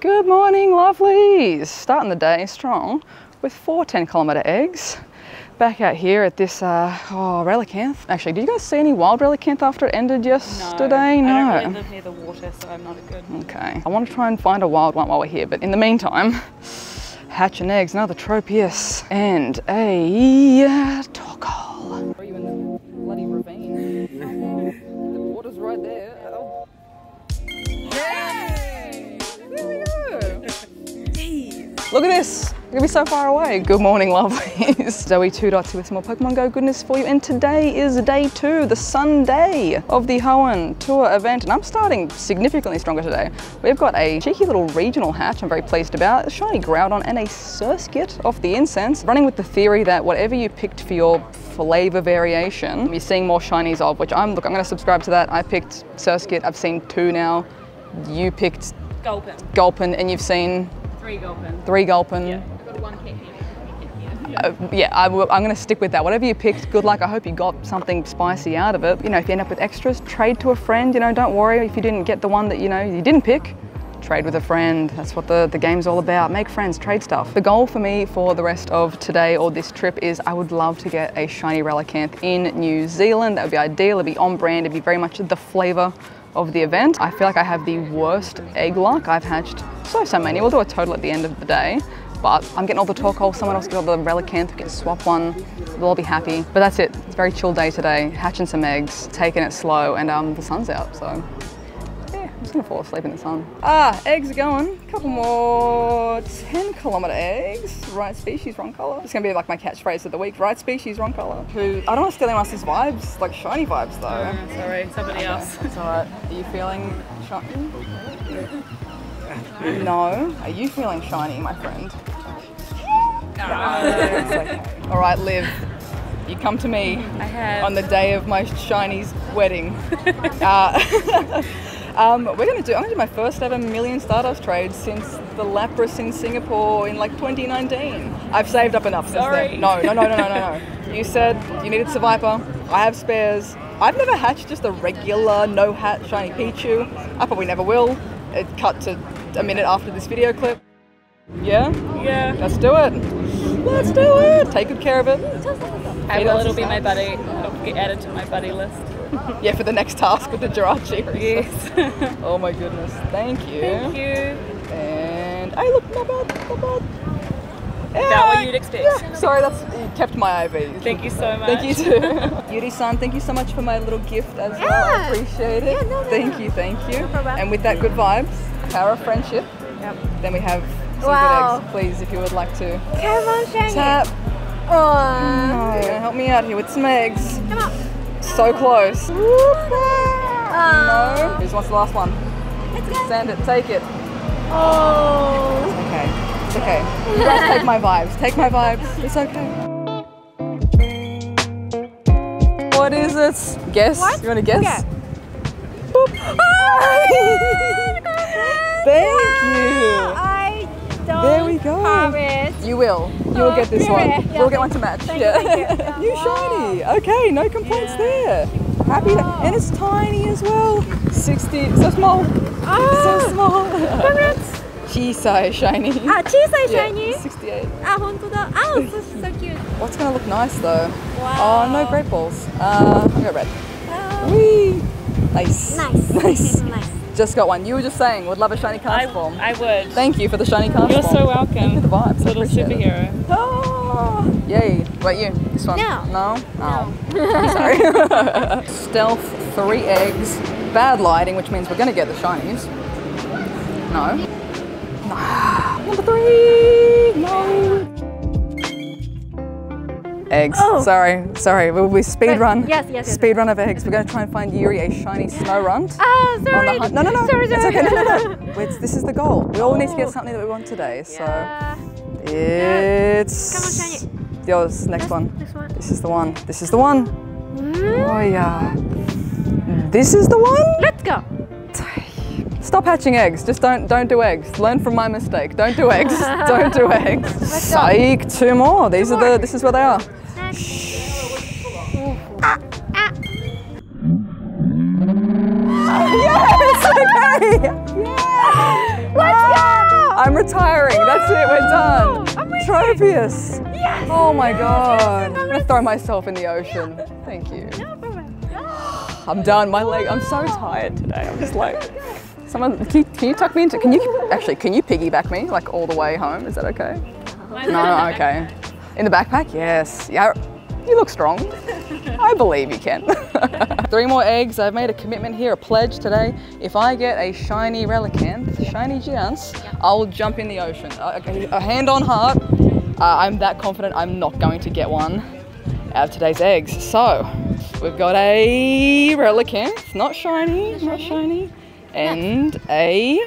Good morning, lovelies. Starting the day strong with four 10 kilometre eggs. Back out here at this, uh, oh, relicanth. Actually, did you guys see any wild relicanth after it ended yesterday? No. I don't really live near the water, so I'm not a good. Okay. I want to try and find a wild one while we're here, but in the meantime, hatch and eggs, another tropius, and a Look at this. You're gonna be so far away. Good morning, lovelies. Zoe Two Dots with some more Pokemon Go goodness for you. And today is day two, the Sunday of the Hoenn Tour event. And I'm starting significantly stronger today. We've got a cheeky little regional hatch I'm very pleased about, a shiny Groudon and a Surskit off the incense. Running with the theory that whatever you picked for your flavor variation, you're seeing more shinies of, which I'm, look, I'm gonna subscribe to that. I picked Surskit, I've seen two now. You picked Gulpin. Gulpin and you've seen Three Gulpin. three Gulpin. Yeah. I've got one kit here. Uh, yeah, I will, I'm going to stick with that. Whatever you picked, good luck. I hope you got something spicy out of it. You know, if you end up with extras, trade to a friend. You know, don't worry if you didn't get the one that, you know, you didn't pick. Trade with a friend. That's what the, the game's all about. Make friends, trade stuff. The goal for me for the rest of today or this trip is I would love to get a shiny Relicanth in New Zealand. That would be ideal. It'd be on brand. It'd be very much the flavor of the event. I feel like I have the worst egg luck. I've hatched so, so many. We'll do a total at the end of the day. But I'm getting all the Torkoal, someone else get all the Relicanth, we can swap one, we'll all be happy. But that's it, it's a very chill day today, hatching some eggs, taking it slow, and um, the sun's out, so I'm just gonna fall asleep in the sun. Ah, eggs are going. Couple more 10 kilometer eggs. Right species, wrong color. It's gonna be like my catchphrase of the week. Right species, wrong color. Who, I don't want to steal anyone else's vibes, like shiny vibes though. Oh, sorry, somebody else. It's alright. Are you feeling shiny? No. Are you feeling shiny, my friend? It's okay. All right, Liv. You come to me I have. on the day of my shiny's wedding. uh, um, we're gonna do. I'm gonna do my first ever million Stardust trade since the Lapras in Singapore in like 2019. I've saved up enough since Sorry. then. No, no, no, no, no, no, no. You said you needed Survivor. I have spares. I've never hatched just a regular no hat shiny Pichu. I probably never will. It cut to a minute after this video clip. Yeah, yeah. let's do it. Let's do it. Take good care of it. I will. It'll be my buddy. It'll get added to my buddy list. Yeah, for the next task with the Jirachi. Yes. Oh my goodness. Thank you. Thank you. And I look, not bad, not bad. About what you'd expect. Yeah, sorry, that's you kept my IV. Thank you so much. Thank you too. Yuri-san, thank you so much for my little gift as well. I appreciate it. Yeah, no, no, thank no. you, thank you. And with that good vibes, power of friendship, Yep. then we have some Wow. good eggs. Please, if you would like to Come on, Shiny. tap. Oh. Oh, help me out here with some eggs. So close. No. Who's wants the last one? Let's go. Send it, take it. Oh. Okay, it's okay. You guys take my vibes. Take my vibes. It's okay. What is it? Guess? What? You want to guess? Okay. Thank you. I don't There we go. promise. You will. You will get this Oh, one. yeah, yeah, we'll get one to match. Thank you, yeah. thank you. New shiny. Okay, no complaints there. Happy to, and it's tiny as well. 60, so small. Oh. So small. Congrats. Chisai shiny. あ、小さい Yeah, shiny? 68. あ、本当だ。あ、so, so cute. What's gonna look nice though? Wow. Oh, no great balls. Uh, I'll go red. Oh. Whee! Nice. Nice. Nice. nice. Just got one. You were just saying, would love a shiny I, Castform. I would. Thank you for the shiny cast You're form. so welcome. Thank you for the vibes. Little appreciate it. superhero. Oh, yay. Wait, you. This one. No. No? Oh. No. I'm sorry. Stealth, three eggs, bad lighting, which means we're going to get the shinies. No. No. Number three. No. Eggs. Oh. Sorry, sorry. We'll we speed run. Yes, yes, yes, Speed run of eggs. We're going to try and find Yuri a shiny Snorunt. Ah, sorry. the. No, no, no. Sorry, It's okay. No, no, no. It's, this is the goal. We all need to get Oh. something that we want today. So Yeah. it's Come on, shiny. yours. Next one. This one. This is the one. This is the one. Mm. Oh yeah. This is the one. Let's go. Stop hatching eggs. Just don't don't do eggs. Learn from my mistake. Don't do eggs. don't do eggs. Psych. Two more. These are more. the. This is where they are. Ah, ah. Yes. Okay. Yeah. Let's go. I'm retiring. That's it. We're done. Tropius. Yes. Oh my god. I'm gonna throw myself in the ocean. Thank you. No. I'm done. My leg. I'm so tired today. I'm just like. Someone, can you, can you tuck me into? Can you actually? Can you piggyback me like all the way home? Is that okay? No, no, okay. In the backpack? Yes. Yeah. You look strong. I believe you can. Three more eggs. I've made a commitment here, a pledge today. If I get a shiny relicanth, shiny giants, I'll jump in the ocean. Uh, A hand on heart. Uh, I'm that confident I'm not going to get one out of today's eggs. So we've got a relicanth, not shiny, not shiny, and a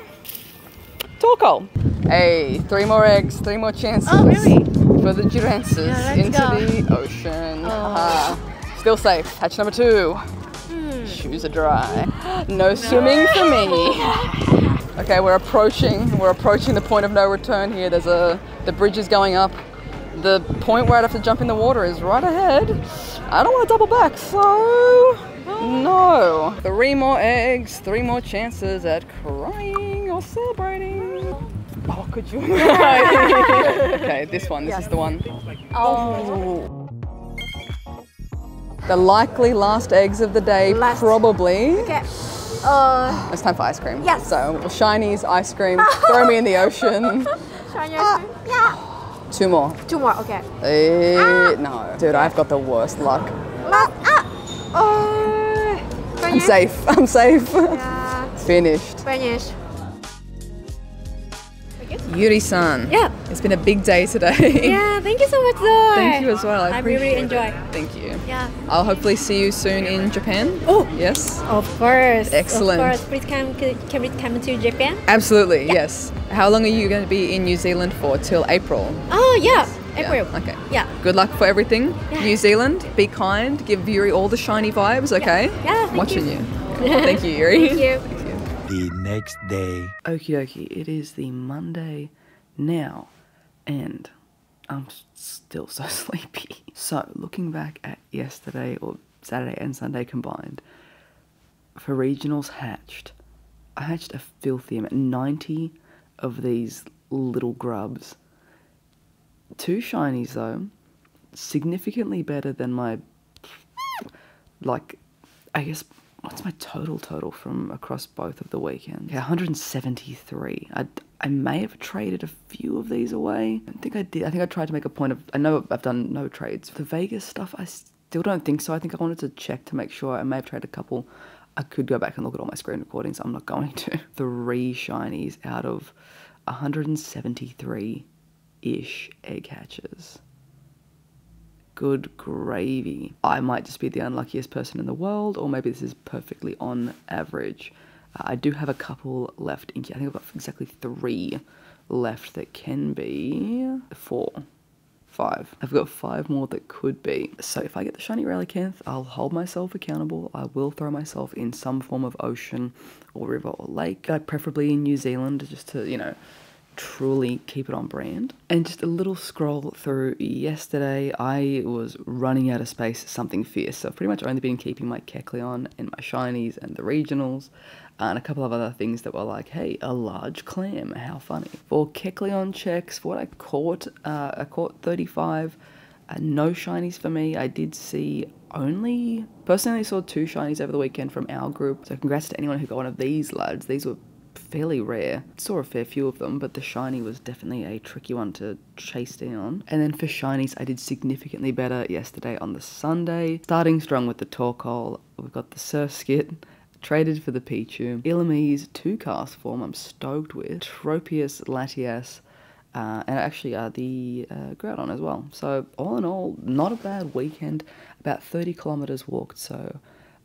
torkoal. Hey, three more eggs, three more chances. Oh, really? For the girances Yeah, into go. the ocean. Haha. Still safe. Hatch number two. Hmm. Shoes are dry. No swimming for me. Okay, we're approaching. We're approaching the point of no return here. There's a the bridge is going up. The point where I'd have to jump in the water is right ahead. I don't want to double back, so no. Three more eggs, three more chances at crying or celebrating. Oh, could you? okay, this one. This is the one. Oh. The likely last eggs of the day, Last. probably. Okay. Uh, It's time for ice cream. Yes. So, shinies, ice cream, throw me in the ocean. shiny ice cream. Yeah. Two more. Two more. Okay. Eh, no. Dude, I've got the worst luck. Ah. Oh. I'm safe. I'm safe. Yeah. Finished. Finish. Yuri-san. Yeah. It's been a big day today. Yeah. Thank you so much, though. Thank you as well. I, I really appreciate it. enjoy. Thank you. Yeah. I'll hopefully see you soon in Japan. Oh. Yes. Of course. Excellent. Of course. Please come. Can we come to Japan? Absolutely. Yes. How long are you going to be in New Zealand for? Till April. Oh yeah. Yeah, Okay. Yeah. Good luck for everything. Yeah. New Zealand, be kind, give Yuri all the shiny vibes, okay? Yeah, thank Watching you. you. Thank you, Yuri. Thank you. the next day. Okie dokie, it is the Monday now, and I'm still so sleepy. So, looking back at yesterday, or Saturday and Sunday combined, for regionals hatched, I hatched a filthy amount 90 of these little grubs. Two shinies, though, significantly better than my, like, I guess what's my total total from across both of the weekends? Yeah, 173. I, I may have traded a few of these away. I think I did. I think I tried to make a point of. I know I've done no trades. The Vegas stuff, I still don't think so. I think I wanted to check to make sure. I may have traded a couple. I could go back and look at all my screen recordings. I'm not going to. Three shinies out of 173 ish egg hatches. Good gravy. I might just be the unluckiest person in the world, or maybe this is perfectly on average. Uh, I do have a couple left in here. I think I've got exactly three left that can be four. Five. I've got five more that could be. So if I get the shiny relicanth, I'll hold myself accountable. I will throw myself in some form of ocean or river or lake, uh, preferably in New Zealand, just to, you know, truly keep it on brand. And just a little scroll through yesterday, I was running out of space, something fierce. So I've pretty much only been keeping my Kecleon and my shinies and the regionals. uh, And a couple of other things that were like, hey, a large clam, how funny. For Kecleon checks, for what I caught, uh, I caught 35, uh, no shinies for me. I did see only, personally saw two shinies over the weekend from our group. So congrats to anyone who got one of these lads. These were fairly rare. Saw a fair few of them, but the shiny was definitely a tricky one to chase down. And then for shinies, I did significantly better yesterday on the Sunday. Starting strong with the Torkoal, we've got the Surskit. Traded for the Pichu. Illumise, two Castform, I'm stoked with. Tropius, Latias, uh, and actually uh, the uh, Groudon as well. So all in all, not a bad weekend. About 30 kilometers walked, so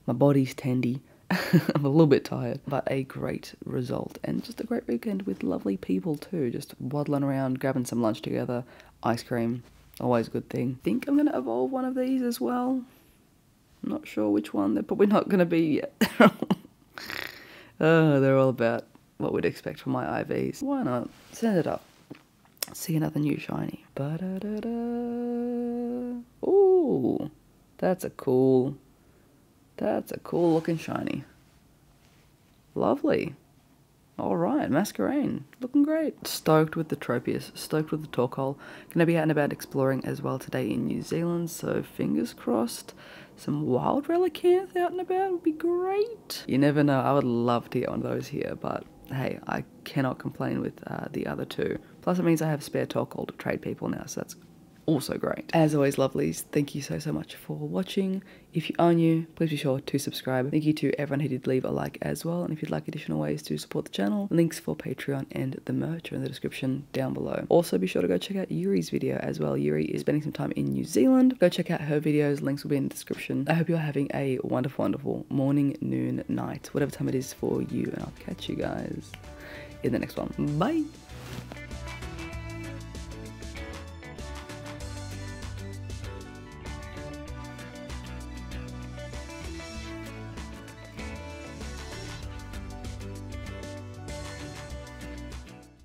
my body's tendy. I'm a little bit tired, but a great result and just a great weekend with lovely people too. Just waddling around, grabbing some lunch together, ice cream, always a good thing. Think I'm gonna evolve one of these as well. I'm not sure which one. They're probably not gonna be yet. oh, they're all about what we'd expect from my IVs. Why not? Send it up. See another new shiny. Ba-da-da-da. Ooh, that's a cool that's a cool looking shiny. Lovely. All right, Masquerain, looking great. Stoked with the Tropius, stoked with the Torkoal. Gonna be out and about exploring as well today in New Zealand, so fingers crossed. Some wild relicanth out and about would be great. You never know, I would love to get one of those here, but hey, I cannot complain with uh, the other two. Plus, it means I have spare Torkoal to trade people now, so that's also great. As always, lovelies, thank you so, so much for watching. If you are new, please be sure to subscribe. Thank you to everyone who did leave a like as well. And if you'd like additional ways to support the channel, links for Patreon and the merch are in the description down below. Also, be sure to go check out Yuri's video as well. Yuri is spending some time in New Zealand. Go check out her videos. Links will be in the description. I hope you're having a wonderful, wonderful morning, noon, night, whatever time it is for you. And I'll catch you guys in the next one. Bye.